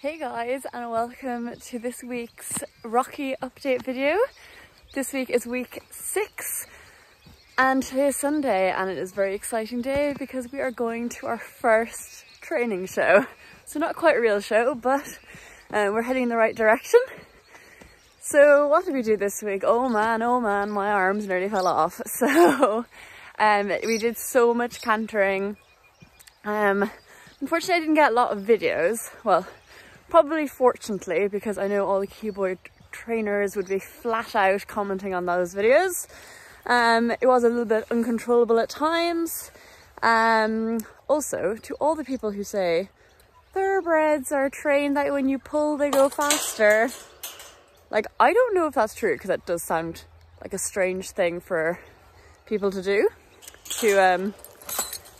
Hey guys and welcome to this week's Rocky update video. This week is week six and today is Sunday and it is a very exciting day because we are going to our first training show. So not quite a real show but uh, we're heading in the right direction. So what did we do this week? Oh man, oh man, my arms nearly fell off. So um, we did so much cantering. Um, unfortunately I didn't get a lot of videos. Well, probably fortunately because I know all the keyboard trainers would be flat out commenting on those videos. Um, it was a little bit uncontrollable at times. Um, also, to all the people who say thoroughbreds are trained that when you pull they go faster, like, I don't know if that's true because that does sound like a strange thing for people to do, to um,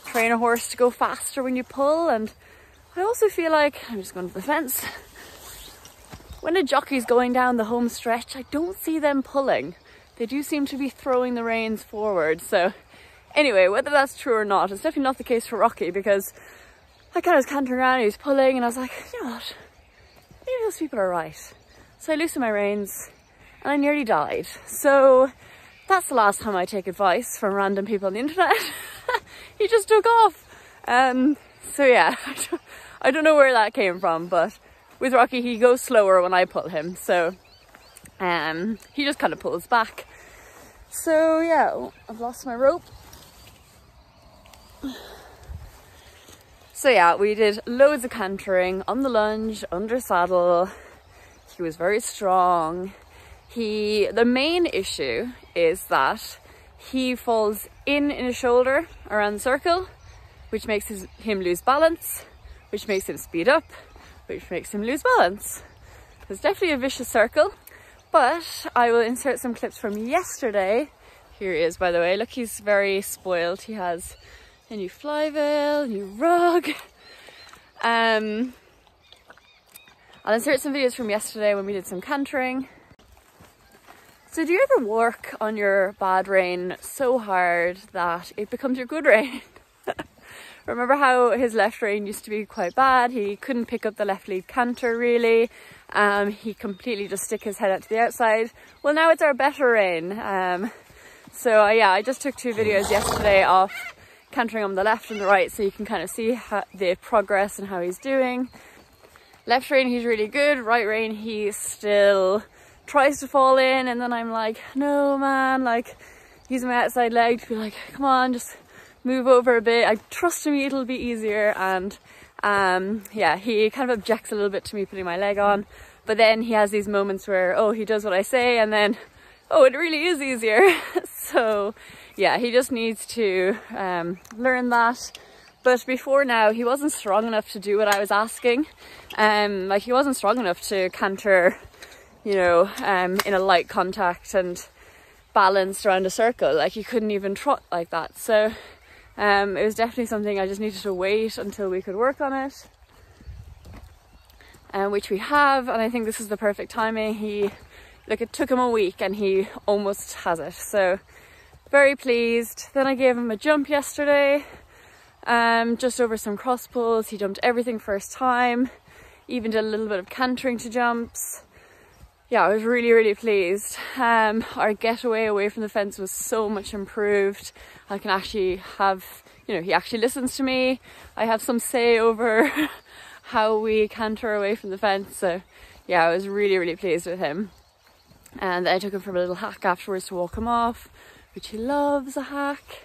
train a horse to go faster when you pull. And I also feel like, I'm just going to the fence, when a jockey's going down the home stretch, I don't see them pulling. They do seem to be throwing the reins forward. So anyway, whether that's true or not, it's definitely not the case for Rocky because I kind of was cantering around, he was pulling and I was like, you know what, maybe those people are right. So I loosened my reins and I nearly died. So that's the last time I take advice from random people on the internet. he just took off. Um, so yeah, I don't know where that came from, but with Rocky, he goes slower when I pull him. So um, he just kind of pulls back. So yeah, oh, I've lost my rope. So yeah, we did loads of cantering on the lunge, under saddle, he was very strong. He, the main issue is that he falls in in his shoulder around the circle, which makes his, him lose balance, which makes him speed up, which makes him lose balance. It's definitely a vicious circle, but I will insert some clips from yesterday. Here he is, by the way. Look, he's very spoiled. He has a new fly veil, new rug. Um, I'll insert some videos from yesterday when we did some cantering. So do you ever work on your bad rein so hard that it becomes your good rein? Remember how his left rein used to be quite bad? He couldn't pick up the left lead canter really. Um, he completely just stick his head out to the outside. Well, now it's our better rein. Um, so uh, yeah, I just took two videos yesterday of cantering on the left and the right so you can kind of see how, the progress and how he's doing. Left rein, he's really good. Right rein, he still tries to fall in. And then I'm like, no, man, like, using my outside leg to be like, come on, just move over a bit. I trust me, it'll be easier. And um, yeah, he kind of objects a little bit to me putting my leg on. But then he has these moments where, oh, he does what I say. And then, oh, it really is easier. so yeah, he just needs to um, learn that but before now, he wasn't strong enough to do what I was asking. Um, like he wasn't strong enough to canter, you know, um, in a light contact and balanced around a circle. Like he couldn't even trot like that. So um, it was definitely something I just needed to wait until we could work on it. Um, which we have, and I think this is the perfect timing. He, like it took him a week and he almost has it. So very pleased. Then I gave him a jump yesterday um, just over some cross poles. He jumped everything first time, even did a little bit of cantering to jumps. Yeah, I was really, really pleased. Um, our getaway away from the fence was so much improved. I can actually have, you know, he actually listens to me. I have some say over how we canter away from the fence. So yeah, I was really, really pleased with him. And I took him for a little hack afterwards to walk him off, which he loves a hack.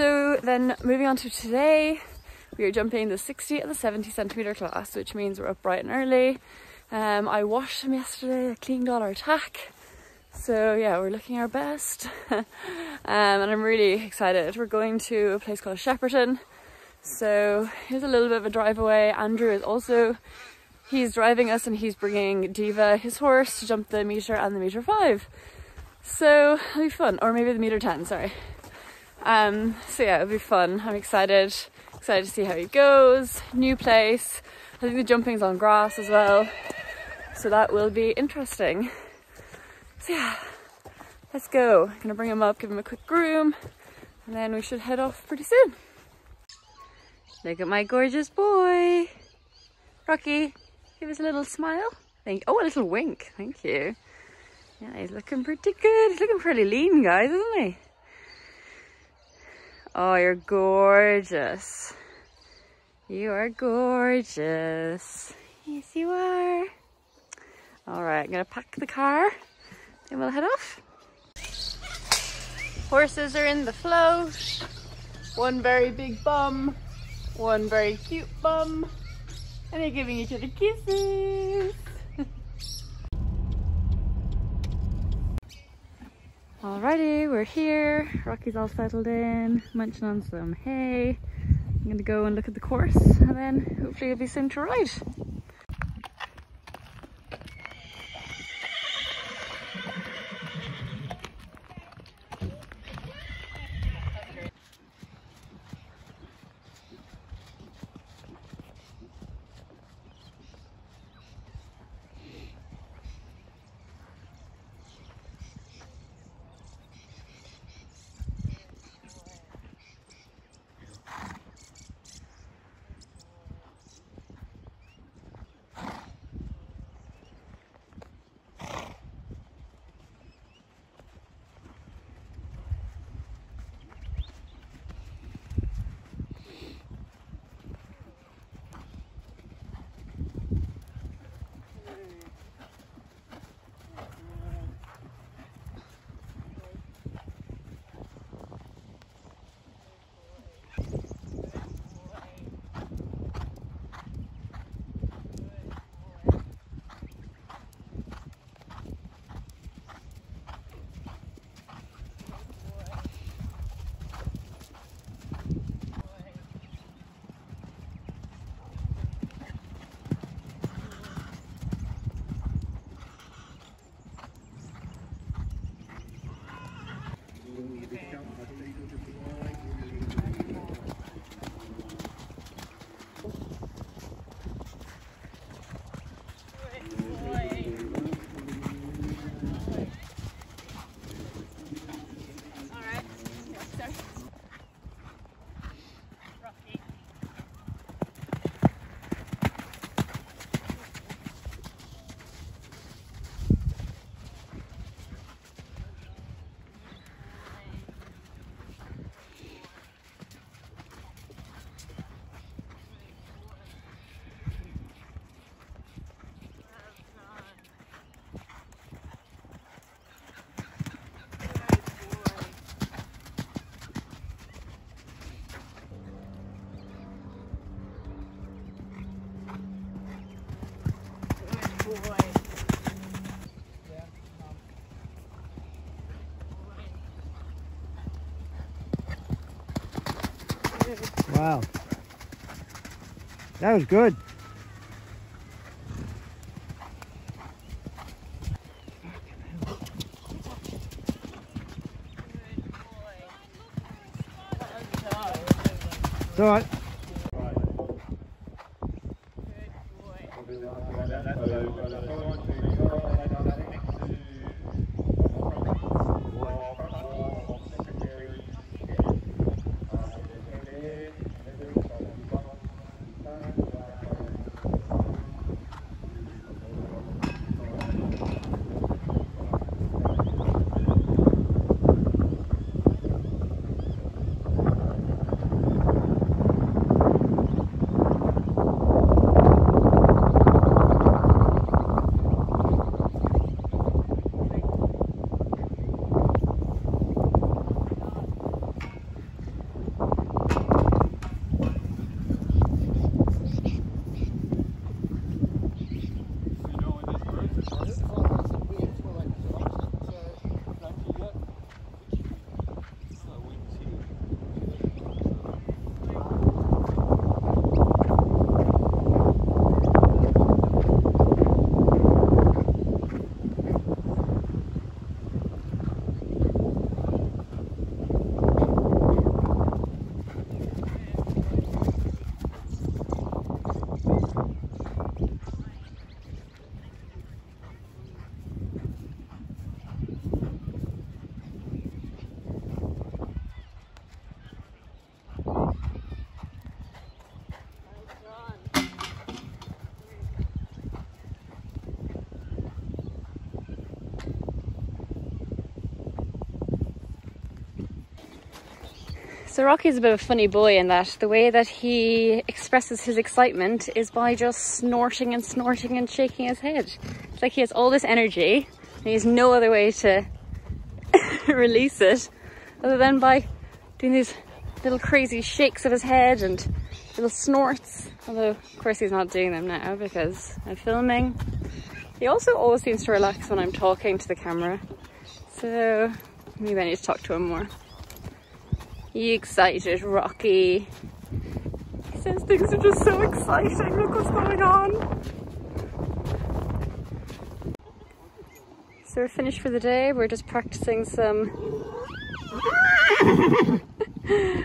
So then moving on to today, we are jumping the 60 and the 70 centimeter class, which means we're up bright and early. Um, I washed them yesterday, I cleaned all our tack. So yeah, we're looking our best. um, and I'm really excited. We're going to a place called Shepperton. So here's a little bit of a drive away. Andrew is also, he's driving us and he's bringing Diva, his horse, to jump the meter and the meter five. So it'll be fun, or maybe the meter 10, sorry. Um, so yeah, it'll be fun. I'm excited, excited to see how he goes. New place. I think the jumping's on grass as well. So that will be interesting. So yeah, let's go. I'm gonna bring him up, give him a quick groom, and then we should head off pretty soon. Look at my gorgeous boy. Rocky, give us a little smile. Thank Oh, a little wink. Thank you. Yeah, he's looking pretty good. He's looking pretty lean, guys, isn't he? Oh, you're gorgeous. You are gorgeous. Yes, you are. All right, I'm gonna pack the car and we'll head off. Horses are in the flow. One very big bum, one very cute bum, and they're giving each other kisses. We're here. Rocky's all settled in, munching on some hay. I'm gonna go and look at the course and then hopefully it'll be soon to ride. Wow. That was good. All right. So Rocky's a bit of a funny boy in that the way that he expresses his excitement is by just snorting and snorting and shaking his head. It's like he has all this energy and he has no other way to release it other than by doing these little crazy shakes of his head and little snorts. Although, of course, he's not doing them now because I'm filming. He also always seems to relax when I'm talking to the camera. So maybe I need to talk to him more. You excited, Rocky? He says things are just so exciting. Look what's going on. So we're finished for the day. We're just practicing some...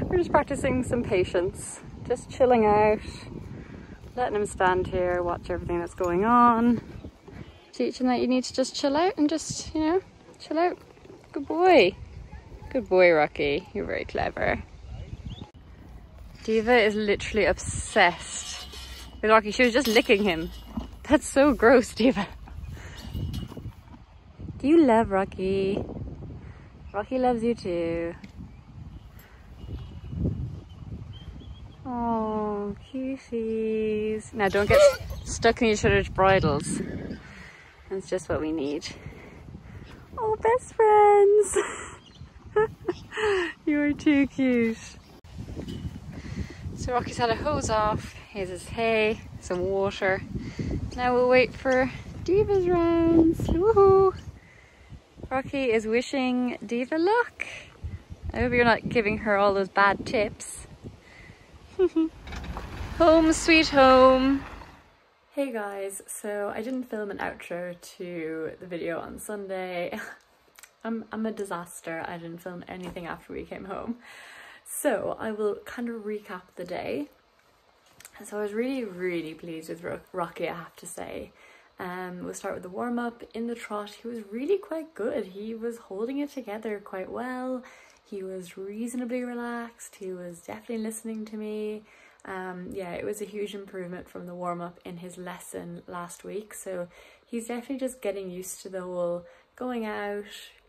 we're just practicing some patience. Just chilling out. Letting him stand here, watch everything that's going on. Teaching that you need to just chill out and just, you know, chill out. Good boy. Good boy, Rocky. You're very clever. Diva is literally obsessed with Rocky. She was just licking him. That's so gross, Diva. Do you love Rocky? Rocky loves you too. Oh, cuties. Now don't get stuck in each other's bridles. That's just what we need. Oh, best friends. you are too cute. So Rocky's had a hose off. Here's his hay, some water. Now we'll wait for Diva's rounds. Woohoo! Rocky is wishing Diva luck. I hope you're not giving her all those bad tips. home sweet home. Hey guys, so I didn't film an outro to the video on Sunday. I'm, I'm a disaster. I didn't film anything after we came home. So I will kind of recap the day. So I was really, really pleased with Rocky, I have to say. Um, we'll start with the warm up. In the trot, he was really quite good. He was holding it together quite well. He was reasonably relaxed. He was definitely listening to me. Um, yeah, it was a huge improvement from the warm up in his lesson last week. So he's definitely just getting used to the whole going out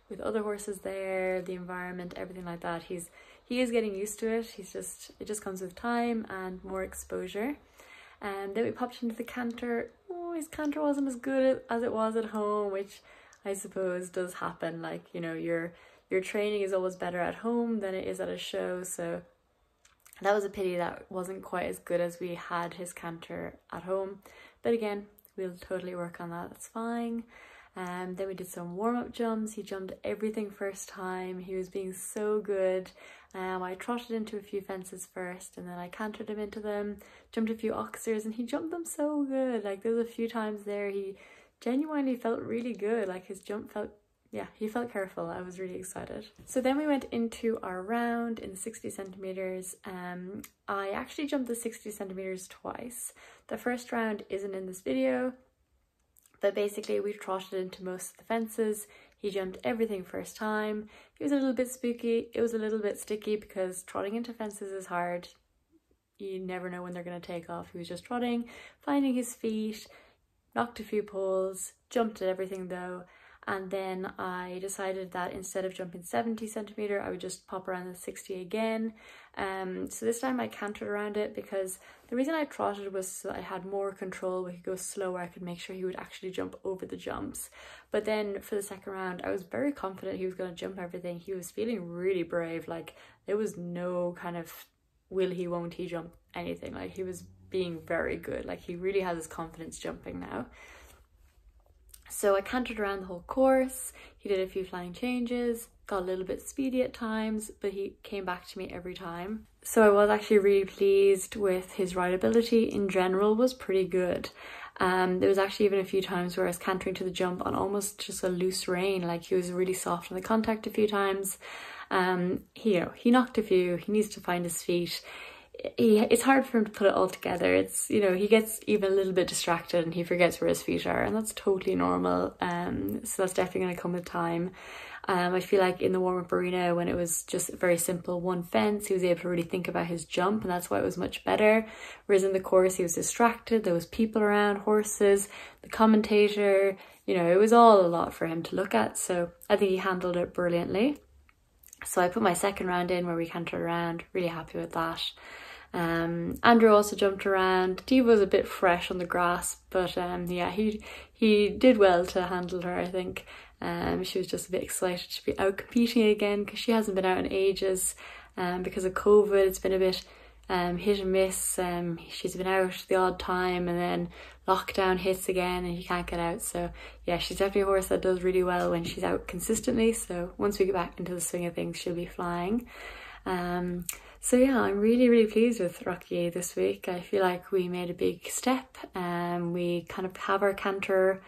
with other horses there, the environment, everything like that. He's he is getting used to it. He's just it just comes with time and more exposure. And then we popped into the canter. Oh, his canter wasn't as good as it was at home, which I suppose does happen. Like, you know, your your training is always better at home than it is at a show. So that was a pity that wasn't quite as good as we had his canter at home. But again, we'll totally work on that. That's fine. Um, then we did some warm-up jumps. He jumped everything first time. He was being so good. Um, I trotted into a few fences first and then I cantered him into them, jumped a few oxers and he jumped them so good. Like there was a few times there he genuinely felt really good. Like his jump felt, yeah, he felt careful. I was really excited. So then we went into our round in 60 centimeters. Um, I actually jumped the 60 centimeters twice. The first round isn't in this video, but basically we trotted into most of the fences. He jumped everything first time. He was a little bit spooky. It was a little bit sticky because trotting into fences is hard. You never know when they're going to take off. He was just trotting, finding his feet, knocked a few poles, jumped at everything though, and then I decided that instead of jumping 70 centimeter I would just pop around the 60 again. Um, so this time I cantered around it because the reason I trotted was so I had more control. We could go slower. I could make sure he would actually jump over the jumps. But then for the second round I was very confident he was going to jump everything. He was feeling really brave. Like there was no kind of will he won't he jump anything. Like he was being very good. Like he really has his confidence jumping now so I cantered around the whole course. He did a few flying changes, got a little bit speedy at times, but he came back to me every time. So I was actually really pleased with his rideability in general was pretty good. Um, there was actually even a few times where I was cantering to the jump on almost just a loose rein, like he was really soft on the contact a few times. Um, he, you know, he knocked a few, he needs to find his feet he, it's hard for him to put it all together. It's, you know, he gets even a little bit distracted and he forgets where his feet are and that's totally normal. Um, so that's definitely going to come with time. Um, I feel like in the warm-up arena when it was just very simple one fence, he was able to really think about his jump and that's why it was much better. Whereas in the course, he was distracted. There was people around, horses, the commentator, you know, it was all a lot for him to look at. So I think he handled it brilliantly. So I put my second round in where we cantered around, really happy with that. Um, Andrew also jumped around. Diva was a bit fresh on the grass, but um, yeah, he he did well to handle her. I think um, she was just a bit excited to be out competing again because she hasn't been out in ages. Um, because of COVID, it's been a bit um, hit and miss. Um, she's been out the odd time, and then lockdown hits again, and you can't get out. So yeah, she's definitely a horse that does really well when she's out consistently. So once we get back into the swing of things, she'll be flying. Um, so yeah, I'm really, really pleased with Rocky this week. I feel like we made a big step and um, we kind of have our canter.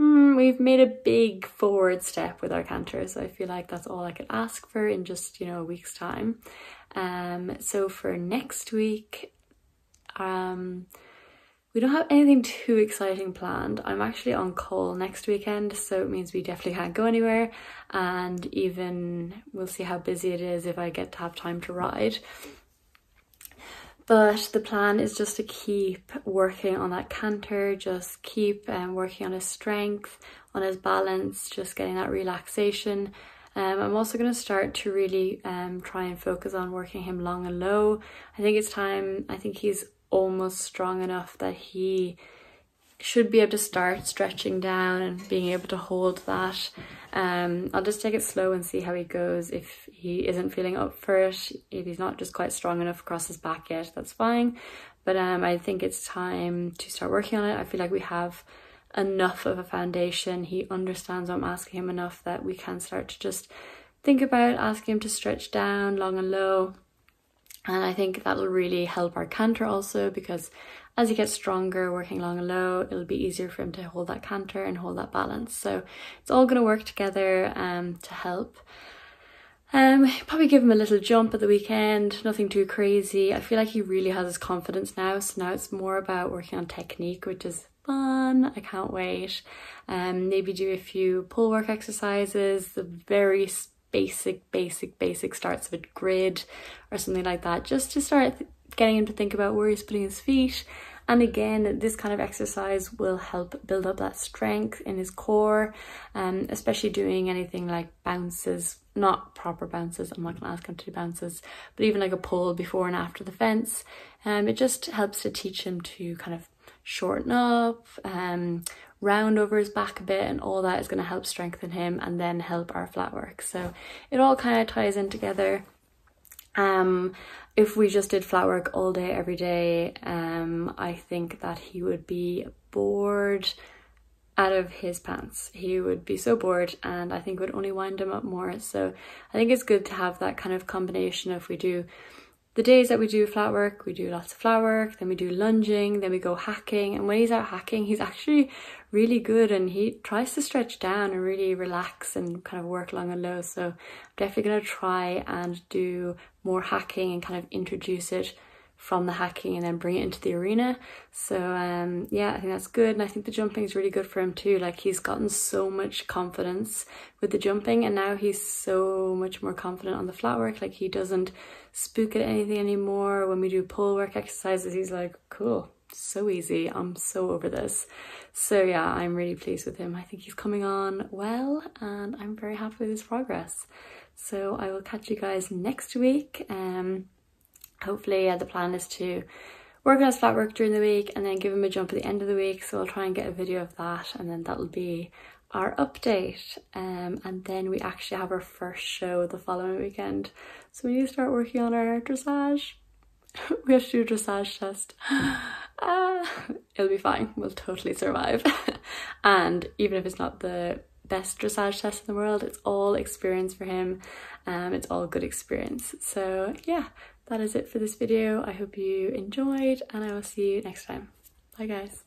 Mm, we've made a big forward step with our canter. So I feel like that's all I could ask for in just, you know, a week's time. Um, so for next week, um, we don't have anything too exciting planned. I'm actually on call next weekend, so it means we definitely can't go anywhere. And even we'll see how busy it is if I get to have time to ride. But the plan is just to keep working on that canter, just keep um, working on his strength, on his balance, just getting that relaxation. Um, I'm also going to start to really um, try and focus on working him long and low. I think it's time, I think he's almost strong enough that he should be able to start stretching down and being able to hold that. Um, I'll just take it slow and see how he goes. If he isn't feeling up for it, if he's not just quite strong enough across his back yet, that's fine. But um, I think it's time to start working on it. I feel like we have enough of a foundation. He understands I'm asking him enough that we can start to just think about asking him to stretch down long and low and I think that'll really help our canter also because as he gets stronger, working long and low, it'll be easier for him to hold that canter and hold that balance. So it's all going to work together um, to help. Um, probably give him a little jump at the weekend, nothing too crazy. I feel like he really has his confidence now, so now it's more about working on technique, which is fun. I can't wait. Um, maybe do a few pole work exercises, the very basic, basic, basic starts of a grid or something like that, just to start getting him to think about where he's putting his feet. And again, this kind of exercise will help build up that strength in his core, um, especially doing anything like bounces, not proper bounces, I'm not to ask him to do bounces, but even like a pole before and after the fence. Um, it just helps to teach him to kind of shorten up, um, round over his back a bit and all that is going to help strengthen him and then help our flat work. So it all kind of ties in together. Um, if we just did flat work all day, every day, um, I think that he would be bored out of his pants. He would be so bored and I think would only wind him up more. So I think it's good to have that kind of combination if we do the days that we do flat work, we do lots of flat work, then we do lunging, then we go hacking. And when he's out hacking, he's actually really good and he tries to stretch down and really relax and kind of work long and low. So I'm definitely going to try and do more hacking and kind of introduce it from the hacking and then bring it into the arena. So um, yeah, I think that's good. And I think the jumping is really good for him too. Like he's gotten so much confidence with the jumping and now he's so much more confident on the flat work. Like he doesn't spook at anything anymore. When we do pole work exercises, he's like, cool, so easy. I'm so over this. So yeah, I'm really pleased with him. I think he's coming on well and I'm very happy with his progress. So I will catch you guys next week. Um, hopefully the plan is to work on his flat work during the week and then give him a jump at the end of the week. So I'll try and get a video of that and then that'll be our update. Um, and then we actually have our first show the following weekend. So we need to start working on our dressage. we have to do a dressage test. Uh, it'll be fine. We'll totally survive. and even if it's not the best dressage test in the world, it's all experience for him. Um, it's all good experience. So yeah, that is it for this video. I hope you enjoyed and I will see you next time. Bye guys.